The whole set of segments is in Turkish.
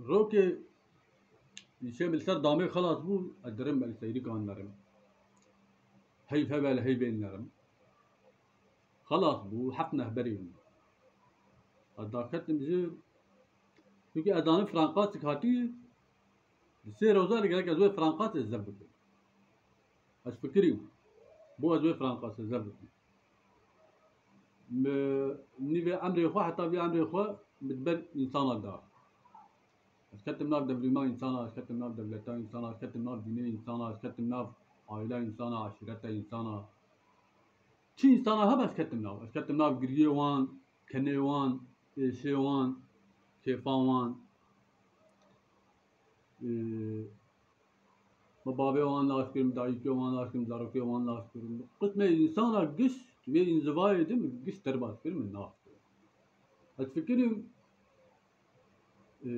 روكي يشام السر دامي خلاص بو الدرم السيدي كان نرم. هي فبال هي بين نرم. خلاص بو حقنا بريون الداكت مزي چونکی ادانه فرانکات سکاتی سه روزه دیگه که از وی فرانکات زب بکن از بو از وی فرانکات زب بکن نیوه امری خواه حتی بی امری خواه بدبر إنسان ها Hasretim nav devrime insana, hasretim nav devlete insana, hasretim nav dine insana, hasretim nav aile insana, aşirete insana. Çi insana hep hasretim nav. Hasretim nav girgi olan, kene olan, şey olan, keyfa olan. Ee, mababe olanla aşkırım, dayıki olanla aşkırım, zaruki olanla aşkırım. Kısme insana güç ve inziva edin, güç terbi aşkırım, ne aşkırım. Fikrim, e,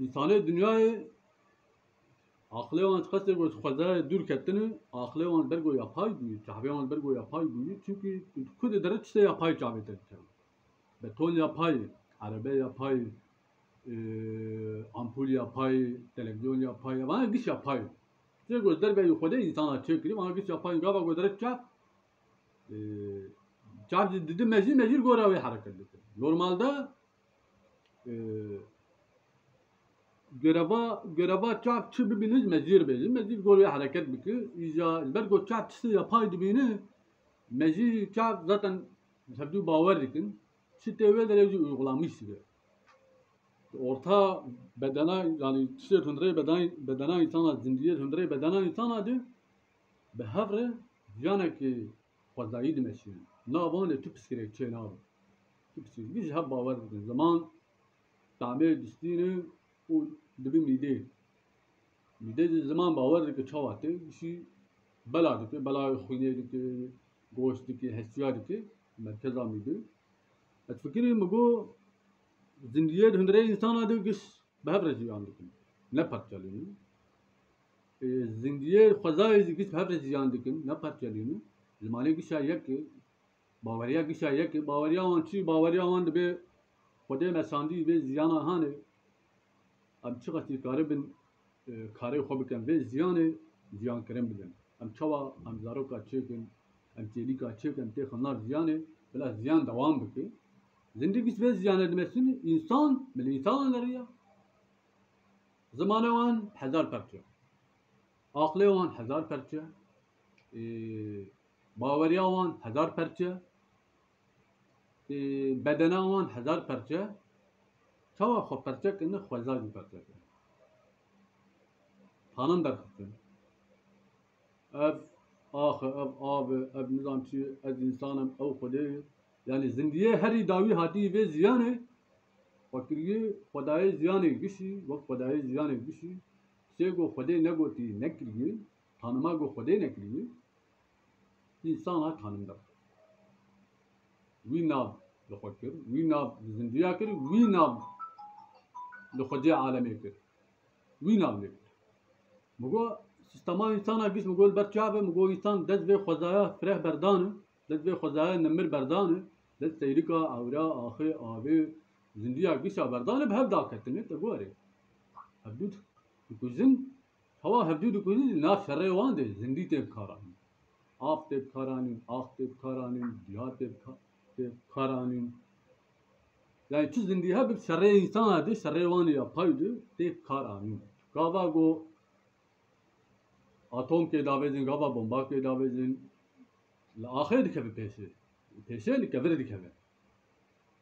insanı dünyayı aklı olan çıkarsa bu xwazaya dur ketini aklı olan bergo yapay büyü, çabe olan bergo yapay büyü çünkü kudu dere işte yapay çabe der. Beton yapay, arabe yapay, e, ampul yapay, televizyon yapay, bana güç yapay. İşte gözler be yukarıda insana çekiyor, bana güç yapay, gaba gözler çap, çap dedi mecil mecil gora ve hareket etti. Normalde e, göreva göreva çap çı bibiniz mecil bezi mecil gora ve hareket biki ica bergo çap çı yapay dibini mecil çap zaten sebdu baver dikin çı tevvel derece uygulanmış gibi. Orta bedena yani çı tundre bedena bedena insana zindiye tundre bedena insana adı behevre yani ki خدایی دمشین نابان تو پسکره چه ناب تو پسکره بیش هب باور بکن زمان تعمیر دستینه و دبی میده میده زمان باور که چاواته بشی بلا دکه بلا خوینه دکه گوشت دکه حسیا دکه مرکزا میده ات فکری مگو زندگی هندره انسان آده گش به هر جیان دکن نه پرچالینی زندگی خدای گش به هر جیان دکن نه پرچالینی زمانی گشا یک باوریا گشا یک باوریا وان چی باوریا وان به خود مساندی به زیان هانه ام چقدر کاری بن کاری em çi qetî karibin e, karê xwe bikin vê ziyanê ziyankirin bidin. Em çawa em zaroka çêkin, em çêlîka çêkin tê xilnar ziyanê bila ziyan dewam bike. Zindegî vê ziyanê dimesin insan milî insanan leriya. Zimanê wan hezar perçe. Aqlê wan hezar perçe. E, baweriya wan hezar perçe. E, bedena wan hezar perçe. پرچه کنه خوزاجی پرچه کنه tanım der kıtın. Ev ahı, ev abi, ev nizamçı, ev insanım, ev kudayı. Yani zindiye heri davi hati ve ziyanı. Fakiriye kudayı ziyanı gişi, ve kudayı ziyanı gişi. Se go kudayı ne goti ne kiriye, tanıma go kudayı ne kiriye. insana tanımda. Wî nav li xwe kir, wî nav zindiya kir, wî nav li Xwedê alemê kir. Wî navê kir. Migo sistema însana gişt migo li ber çavê migo însan dest vê xwezaya fireh berdanê, dest vê xwezaya nimir berdanê, dest seyrika ewra axê avê zindiya gişa berdanê bi hev daketinê te gorê. Hevdû dikujin hewa hevdû dikujin nav şerê wan de zindî tê bikaranîn. Av tê bikaranîn, ax tê bikaranîn, diyar tê bikaranîn, Yani çiz dindi hep şerre insan adı, şerre vanı yapaydı, de kar anı. Gava go atom ke davezin, gava bomba ke davezin, la ahir dikebe peşe. Peşe li kevre dikebe.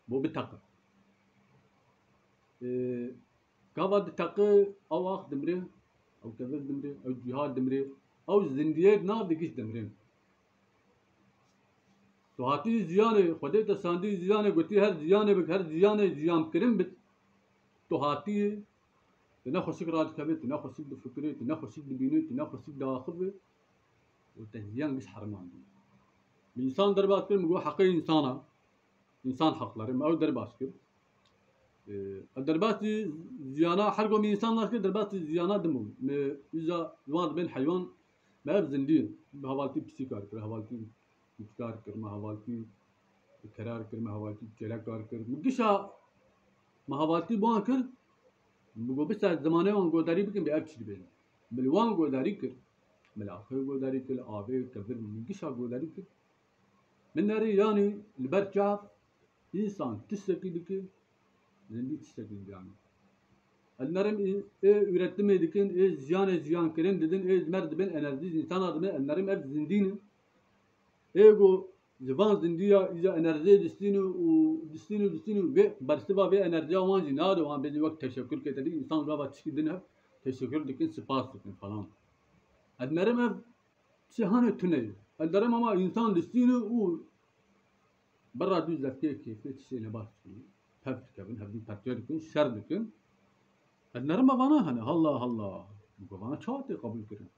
Bu bir takı. Ee, gava di takı, av ak demri, av kevre demri, av cihal demri, av zindiye nav dikiş demri. هاتی زیان خدای تساندی زیان گوتی هر زیان بک هر زیان زیان کریم بک تو هاتی تو نخوشک راد کبه تو نخوشک بفکره تو نخوشک ببینه تو نخوشک داخل به و تهزیان بش حرمان دی الانسان در باز کرد مگو حقی انسانا انسان حق لاره ما او در باز کرد در باز زیانا حرقو من انسان ناس کرد در باز زیانا دمو اذا زواد بين حيوان ما بزندين بهوالتي بسيكار كره هوالتي کار کرما حوالی قرار کرما حوالی چلا کار کر مگیشا محوالی بان کر بگو بس از زمانه وان گوداری بکن به ابچی بین ملوان گوداری کر ملاخه گوداری کر آبه کبر گشا گوداری کر من نری yani البرچاف insan tiştekili ki zendi tiştekili yani Ellerim e, e ürettim edikin, e ziyan e ziyan kirin dedin, e merdibin enerji insan adımı, ellerim ev zindini. ego زبان زندیا ایجا انرژی دستینو و دستینو دستینو به برسبا به انرژی وان جی و وان به وقت تشکر که تدی انسان گابا چی دنه تشکر دکن سپاس دکن فلان ادمرم سهان تونه ادرم اما انسان دستینو و برا دوز دفتی که فیت سی نباش کنی تبت هر هبدی پرتیار دکن شر دکن ادمرم وانا هنه الله الله بگو وانا قبول کرن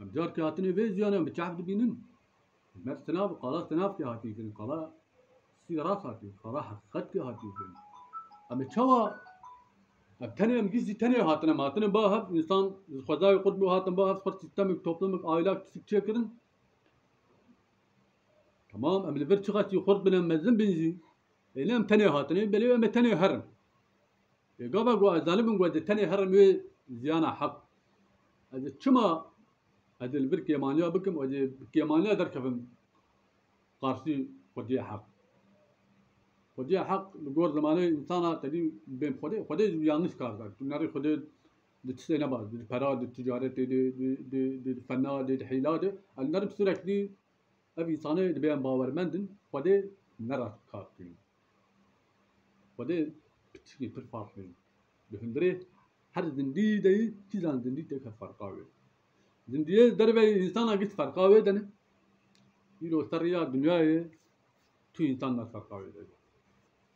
ابجار که هاتنه به بچه بچعب بینن ki hati kirin qala siras hati qala hakikat ki hati kirin em çava em tane em gizli tane hatine matine ba hep insan xwedayı qutbu hatin ba hep spor sistemik toplamik aylak tisik çekirin Tamam em li vir çıkatı xurt bilen mezin benzi. Eylem tane hatine beli em tane herin. E gaba go zalim go de tane herin ve ziyana hak. Az çima Hadi li bir kemaniya bikim û dê bi kemaniya derkevin qarsî xwediya heq. Xwediya heq li gor zimanê insana tedî bêm Xwedê, Xwedê yanlış kar dar. Tu nerê Xwedê di tiştê nebaz, di pera, di ticaretê, di fena, di hîla, di em nerim sürekli ev insanê dibêyem bawermendin, Xwedê nera kar kirin. Xwedê piçikî pir fark kirin. Di hundirê her zindî deyî çîzan zindî teke farka wê. Zindiyê derve insana git ferqa wê dene. Îro seriya dünyayê tu insanlar ferqa wê dene.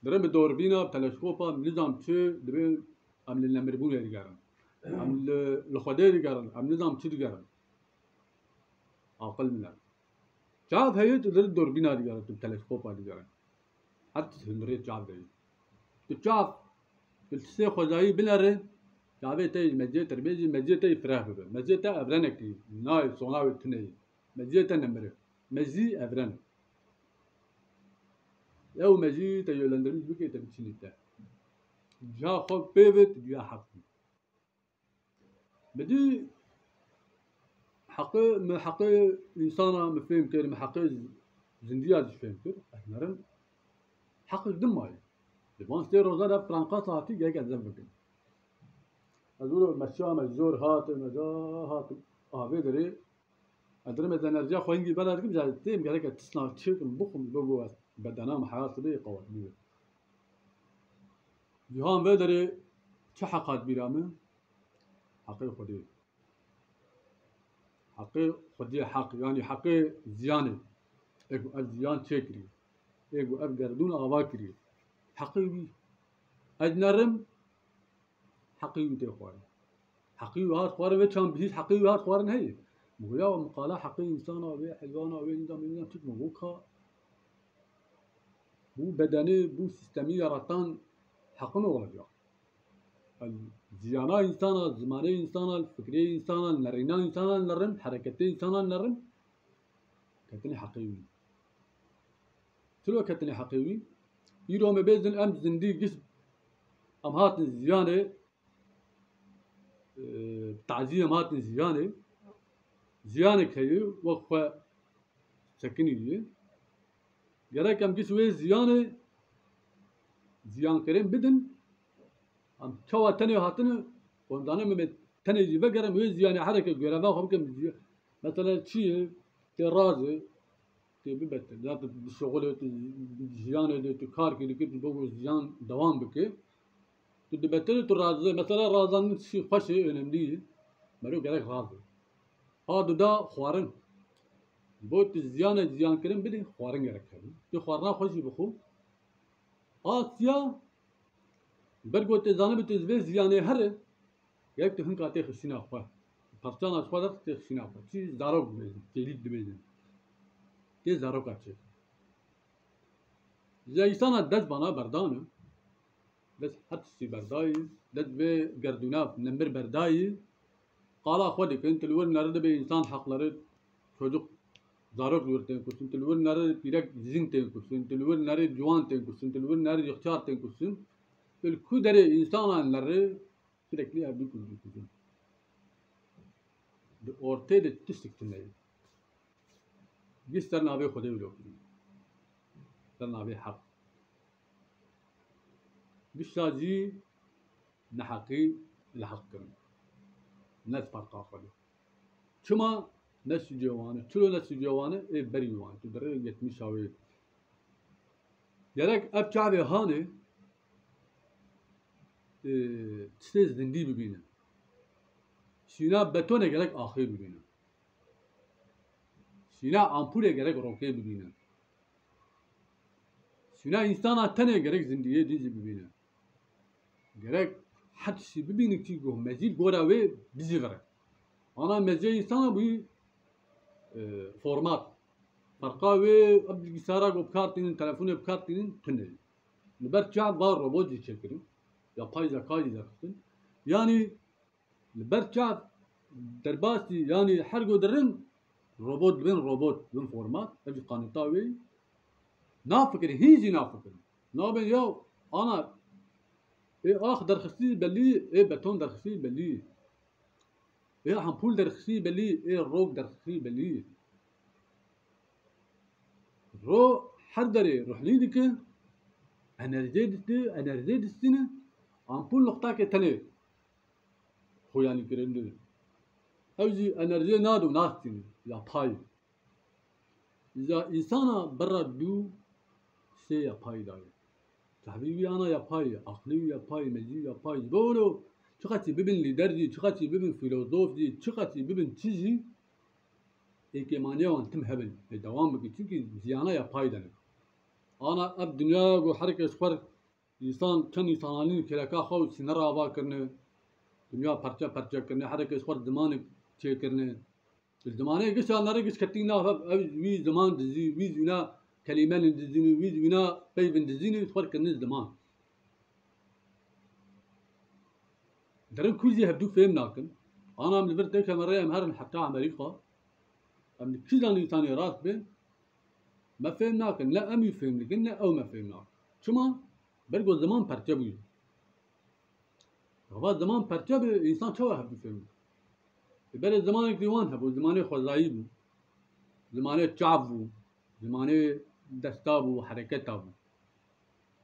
Dere bi dorbîna teleskopa nizam çi dibê em li nemirbûnê digerin. Em li Xwedê digerin. Em nizam çi digerin. Aqil miler. Çağat hayat ileri durbina diyor, tu teleskopa diyor. Hatta hünre çağat değil. Tu çağat, bilse khozayı bilare, lavete mezete rbezi mezete frahbe mezete evrenek di nay sona vetneyi mezete nemre mezi evren ew mezi teyölendirmiş bir kete biçinite ja xo pevet ya hakkı medi حقي من حقي إنسانا مفهم كير من حقي زندية فهم كير أحنا حقي دماي لبان ستير روزا فرانقات هاتي جاي كذا بكن ازور مشاها مجزور هاتم مجاه هات آبی آه، داری ادرم از انرژی خوینگی بلد کم جای تیم گره که تسنا چیکم بخم بگو از بدنام حیات بی قوات بیو جهان وداری چه حقات بیرامه حقی خودی حقی خودی حق. يعني یعنی حقی زیانه اگو از زیان چه کری اگو از گردون آوا کری حقی بی اجنرم حقي ودي خوارن حقي وهاد خوارن وكان بيت حقي وهاد خوارن هي مولا ومقالة حقي إنسانا وبي حيوانا وبي نظام نظام تجمع بوكا بو بدني بو سيستمي يراتان حقنا وراجع الزيانا إنسانا الزماني إنسانا الفكري إنسانا النرينا إنسانا النرن حركتي إنسانا النرن كتني حقيوي تلو كتني حقيوي يروم بيزن أم زندي جسم. أم هات زيانة تعزیز ماتن زیانه زیانه کهیه و خو سکنی دیه gerek em gisuê ziyanê ziyankerên bidin em çawa tenê hatine ondanê me tenê jî vegerim wê ziyanê hereke göreva xwe bikim mesela çiyê tê razê tê bibe te şexulê tu jiyanê de tu kar kê dikir tu bo ziyan dewam bike ترازي مثلا رازان شيء خشي önemli مرو gerek razı هذا دا خوارن بوت زيان زيان كريم بدي خوارن gerek تي خوارنا خوشي بخو آسيا برگو ته زانه به تزوی زیانه هره یک ته هنکا ته خشینا خو پرچان از خود ته خشینا خو چی زارو بمزن کلید بمزن ته زارو کاچه زیستان دست بنا بردانه دەست هەت سوی بەردایی دەت بێ گردونا نمبر بەردایی قالا خۆ دەکەن تلوەر نەرە دەبێ ئینسان حەقلەرە çocuk zarok lur tên kusun tilwir nere pirek zin tên kusun tilwir nere ciwan tên kusun tilwir nere yıkçar tên kusun bil ku dere insanan nere sürekli evli kusun kusun de ortaya da tistik tınlayı gis ter nabe khudevi lokun ter nabe hak Biştaci nehaki الحق ناس فرقا خلو شما ناس جوانه چلو ناس جوانه ای بری وان تو بره یتمی شاوی gerek اب چعبی هانه تسته زندی ببینه سینا بتونه gerek آخی ببینه سینا آمپوله gerek روکه ببینه سینا انسان تنه gerek زندیه دیزی ببینه gerek hadsi bibinik ki goh mezil gora ve bizi vere. Ana mezce insana bu e, format. Farka ve bilgisayara gop kartinin, telefonu gop kartinin tüneli. Liber çağ var robot çekirim. Yapay zeka izlersin. Yani liber çağ derbasi yani her göderin robot bin robot bin format. Hepsi kanıta ve ne fikir, hiç ne fikir. Ne ben ya ana إيه آخ در خسي بلي إيه باتون درخسي بلي إيه در خسي بلي إيه در خسي بلي رو حدري روح ليدك أنا رزيد أنا رزيد السنة امبول نقطاك تاني خويا يعني كرندي هاوزي أنا رزيد نادو ناستي يا باي إذا إنسان برا دو سي يا باي داي صاحبي أنا ياباي عقلي ياباي مجدي ياباي بولو چقدر ببین لیدر دی چقدر ببین فیلوزوف دی چقدر ببین چیزی ekemaniye olan tüm hebel ve devam bir çünkü ziyana yapay denir. Ana ab dünya go herkes var. İnsan kan insanların kelaka hav sinar ava kırne dünya parça parça kırne herkes var zamanı çekirne zamanı geç anları geç kattiğine ev vi zaman dizi vi dünya كلمة ندزينو ويد وينا بيب ندزيني يتفرق النز دمان. درن كل زي هبدو فهم ناكن. أنا من برد ديك مرة أمهر حتى أمريكا. أمن كل اللي ثاني راس بين. ما فهم ناكن لا أمي يفهم لكن لا أو ما فهم ناكن. شو ما برجو زمان برتبوي هذا زمان برتبو إنسان شو هبدو فهم؟ بل زمان كليوان هبو زمان خزايب زمان تعبو زمانه دستابو بوو.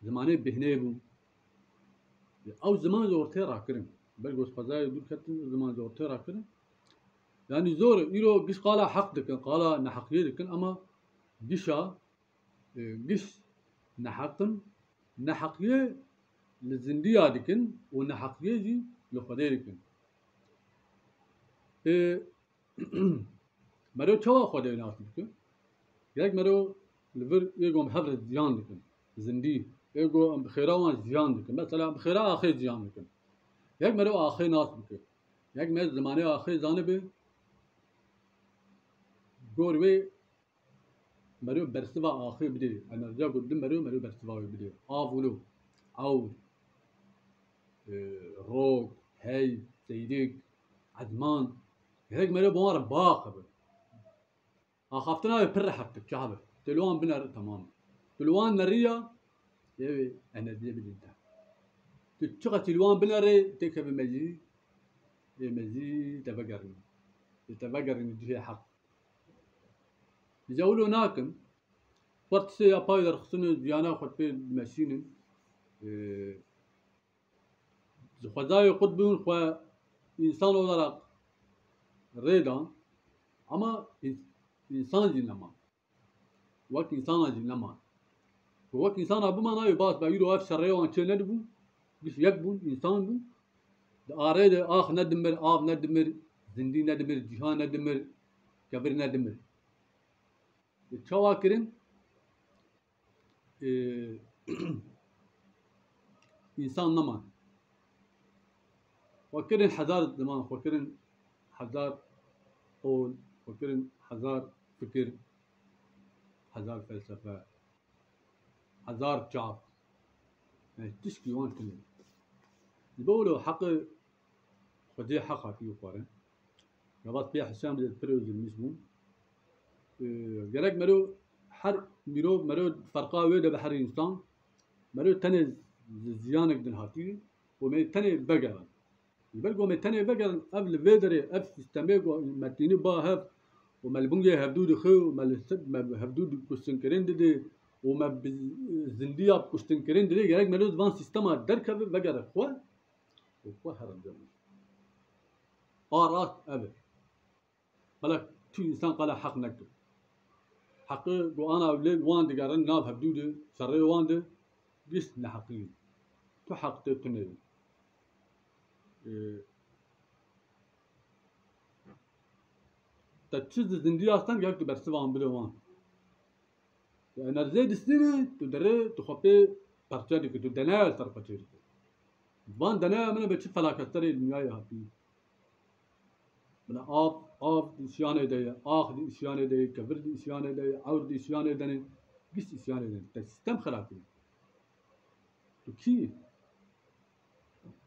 زمانه بهنه بو أو زمان زۆرتێ ڕاکردن بەر گۆسپەزای دور کەتن زمان زۆرتێ ڕاکردن ینی زۆر ئیرۆ گشت قالا حەق دکن قالا نەحەقیە دکن ئەمە گشا آه، گشت نەحەقن نحق لە زندیا دکن و نەحەقیە يه جي خودێ دکن. مرو چوا خودێ ناسی دکن يعني مرو لفر يجو محفر زيان دكن زندي يجو بخيرا وان زيان دكن مثلا بخيرا آخر زيان دكن يك مرو آخر ناس بكن. يك مر زمانه آخر زانه به گور وی مرو برسوا آخر بده أنا رجا قدم مرو مرو برسوا بده آولو عور روك هي سيدك عدمان. هيك مرو بوار باقب آخافتنا بر حتى شعبه تلوان بنر تمام. تلوان نريا يبي أنا دي بديتا تتشقى تلوان بنري تكب مجي مجي تفقر ان دي حق. يجولو ناكم فرت سي بايدر خصنو ديانا خد في ماشين خداي قطبون خو إنسان olarak ريدان. أما إنسان جنما وقت انسان جنما وقت انسان ابو ما ناي باس بايرو اف شريه وان چه ندبو بس يكبو انسان بو آره ده آخ ندمر آب ندمر زندی ندمر جهان ندمر کبر ندمر چوا کرن انسان نما وكرن حذار زمان وكرن حذار قول وكرن حذار فكر هزار فلسفة حزار شعب يعني تشكي وان كلهم البولو حق خدي حقا في قارن نبات بيا حسام بدل فروز المسموم. آه، جرق مرو حر مرو مرو فرقا ويدا بحر إنسان مرو تاني زيانك دن هاتي ومي تاني بقرن. البلغو مي تاني بقرن قبل فيدري أف سيستميك ومتيني با وما البنجي هبدود خو ما السب ما هبدود كوستن كرين دي وما بالزندية كوستن كرين دي جرك ملوت فان سيستما دركة بقدر خو خو هرم جمع آرات أبد بلك تو إنسان قال حق نكتب حق وأنا أولي وان دقارن ناب هبدود سري وان دي جسنا حقين تو حق تنين إيه. të qizës në ndia sënë gëllë të bersivan bëllë vanë. Të enerzë e disnire, të dërë, të xopë parçeri këtë, të denel sër parçeri. Ban denel mëne be çi felaketleri dünyaya hapı. Bana ab, ab isyan edeye, ah di isyan edeye, kevir di isyan edeye, avr di isyan edene, gis isyan edene. Te sistem xerap edene. Tu ki?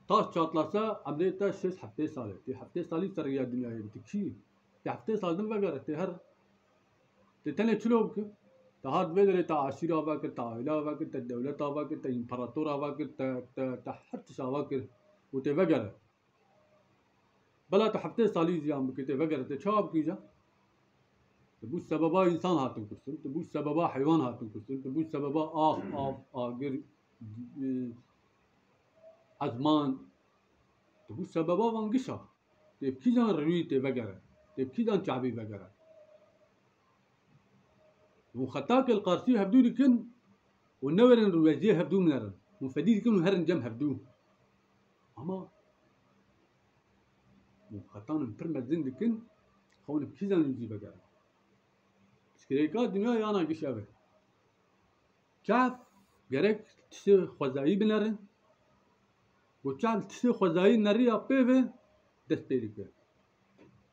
Taş çatlasa, amriyete şeş hafte salı. Te hafte salı sarıya dünyaya. Tu ki? Tê heftê sal din vegere tê her tê tenê çilo bike. Te hat vê derê te aşîr ava kir, te aile ava kir, te dewlet ava kir, te imparator ava kir, te te te her tiş ava kir û tê vegere. بلا تو هفته سالی زیان بکته وگر ته چا بکیجا تو بو سببا انسان هاتن کشتن تو بو سببا حیوان هاتن کشتن تو بو سببا آخ آف آگر ازمان تو بو سببا وانگشا تب کیجان روی ته تبكي دان تعبي بقرك وخطاك القارسي هبدو لكن والنور الرواجيه هبدو من الرن مفديد كن هرن جم هبدو. أما وخطان برمت زند كن خون خول دان نجي بقرك سكريكا دنيا يانا جيش قشابه كاف قرك تسي خزائي بنرن وكعب تسي خزائي نريا بيفه دست بيلي بيه